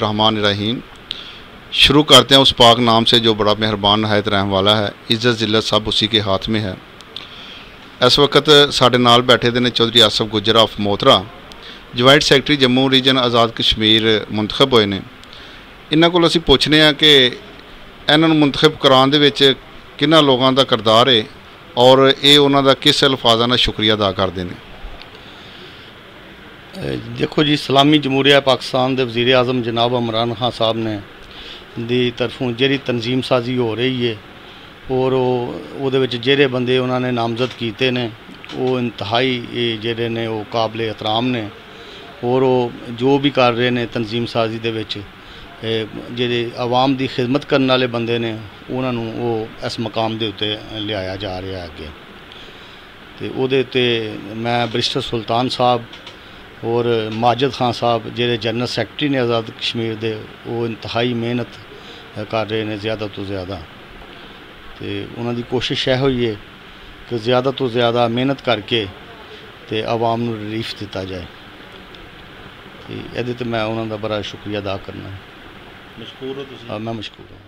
रहमान रहीम शुरू करते हैं उस पाक नाम से जो बड़ा मेहरबान नहायत रहम वाला है इज़्ज़त जिल्लत सब उसी के हाथ में है ਇਸ ਵਕਤ ਸਾਡੇ ਨਾਲ ਬੈਠੇ ਦੇ ਨੇ Chaudhry Asif Gujjar of Motra joint secretary Jammu region Azad Kashmir ਮੁੰਤਖਬ ਹੋਏ ਨੇ ਇਹਨਾਂ ਕੋਲ ਅਸੀਂ ਪੁੱਛਨੇ ਆ ਕਿ ਇਹਨਾਂ ਨੂੰ ਮੁੰਤਖਬ ਕਰਾਉਣ ਦੇ ਵਿੱਚ ਕਿੰਨਾ ਲੋਕਾਂ ਦਾ ਕਿਰਦਾਰ ਹੈ ਔਰ ਇਹ ਉਹਨਾਂ ਦਾ ਕਿਸ ਅਲਫਾਜ਼ਾਂ ਨਾਲ ਸ਼ੁਕਰੀਆ ਅਦਾ ਕਰਦੇ ਨੇ ਅਹ ਦੇਖੋ ਜੀ ਇਸਲਾਮੀ ਜਮਹੂਰੀਆ ਪਾਕਿਸਤਾਨ ਦੇ ਵਜ਼ੀਰ ਆਜ਼ਮ ਜਨਾਬ ਇਮਰਾਨ ਖਾਨ ਸਾਹਿਬ ਨੇ ਦੀ ਤਰਫੋਂ ਜਿਹੜੀ ਤਨਜ਼ੀਮ ਸਾਜ਼ੀ ਹੋ ਰਹੀ ਹੈ ਔਰ ਉਹ ਉਹਦੇ ਵਿੱਚ ਜਿਹੜੇ ਬੰਦੇ ਉਹਨਾਂ ਨੇ ਨਾਮਜ਼ਦ ਕੀਤੇ ਨੇ, ਉਹ ਇੰਤਹਾਈ ਜਿਹੜੇ ਨੇ ਉਹ ਕਾਬਲੇ ਇਤਰਾਮ ਨੇ, ਔਰ ਉਹ ਜੋ ਵੀ ਕਰ ਰਹੇ ਨੇ ਤਨਜ਼ੀਮ ਸਾਜ਼ੀ ਦੇ ਵਿੱਚ ਜਿਹੜੇ ਆਵਾਮ ਦੀ ਖਿਦਮਤ ਕਰਨ ਵਾਲੇ ਬੰਦੇ ਨੇ, ਉਹਨਾਂ ਨੂੰ ਉਹ ਇਸ ਮਕਾਮ ਦੇ ਉੱਤੇ ਲਿਆਇਆ ਜਾ ਰਿਹਾ ਅੱਗੇ। ਤੇ ਉਹਦੇ ਉੱਤੇ ਮੈਂ ਬ੍ਰਿਸ਼ਟਰ ਸੁਲਤਾਨ ਸਾਹਿਬ ਔਰ ਮਾਜਦ ਖਾਨ ਸਾਹਿਬ ਜਿਹੜੇ ਜਨਰਲ ਸੈਕਟਰੀ ਨੇ ਆਜ਼ਾਦ ਕਸ਼ਮੀਰ ਦੇ ਉਹ ਇੰਤਹਾਈ ਮਿਹਨਤ ਕਰ ਰਹੇ ਨੇ ਜ਼ਿਆਦਾ ਤੋਂ ਜ਼ਿਆਦਾ। ਤੇ ਉਹਨਾਂ ਦੀ ਕੋਸ਼ਿਸ਼ ਇਹ ਹੋਈ ਹੈ ਕਿ ਜ਼ਿਆਦਾ ਤੋਂ ਜ਼ਿਆਦਾ ਮਿਹਨਤ ਕਰਕੇ ਤੇ ਆਵਾਮ ਨੂੰ ਰਿਲੀਫ ਦਿੱਤਾ ਜਾਏ। ਤੇ ਇਹਦੇ ਤੇ ਮੈਂ ਉਹਨਾਂ ਦਾ ਬੜਾ ਸ਼ੁਕਰੀਆ ਅਦਾ ਕਰਨਾ। ਮਸ਼ਕੂਰ ਹੋ ਤੁਸੀਂ? ਹਾਂ, ਮੈਂ ਮਸ਼ਕੂਰ ਹਾਂ।